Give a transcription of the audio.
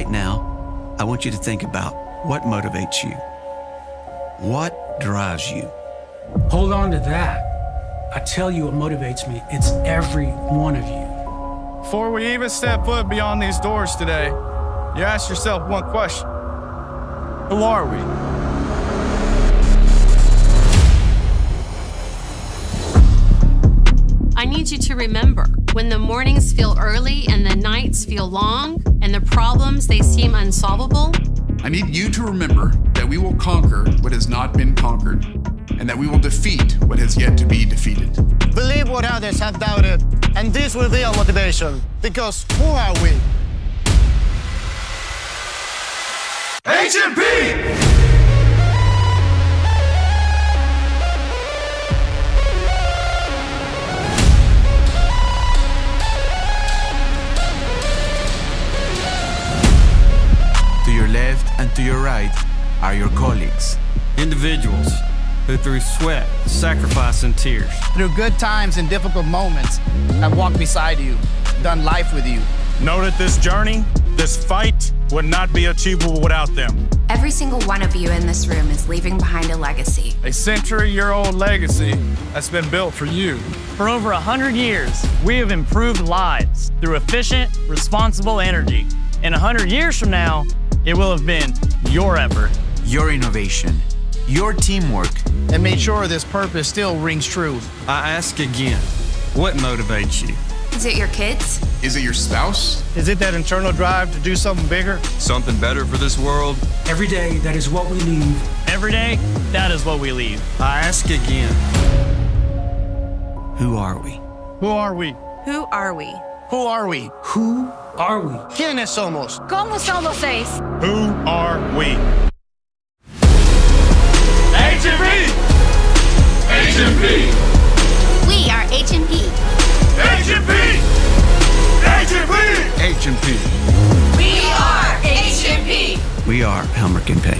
right now, I want you to think about what motivates you. What drives you? Hold on to that. I tell you what motivates me. It's every one of you. Before we even step foot beyond these doors today, you ask yourself one question Who are we? I need you to remember when the mornings feel early and the nights feel long and the problems they seem unsolvable. I need you to remember that we will conquer what has not been conquered and that we will defeat what has yet to be defeated. Believe what others have doubted, and this will be our motivation. Because who are we? H&P! Left and to your right are your colleagues. Individuals who, through sweat, sacrifice, and tears, through good times and difficult moments, have walked beside you, done life with you. Know that this journey, this fight, would not be achievable without them. Every single one of you in this room is leaving behind a legacy. A century year old legacy that's been built for you. For over a hundred years, we have improved lives through efficient, responsible energy. And a hundred years from now, it will have been your effort, your innovation, your teamwork, and made sure this purpose still rings true. I ask again, what motivates you? Is it your kids? Is it your spouse? Is it that internal drive to do something bigger? Something better for this world? Every day, that is what we leave. Every day, that is what we leave. I ask again, who are we? Who are we? Who are we? Who are we? Who are we? ¿Quiénes somos? ¿Cómo son vocês? Who are we? H&P! H&P! We are H&P. H&P! H&P! H&P. We are H&P. We are Helmerich and Payne.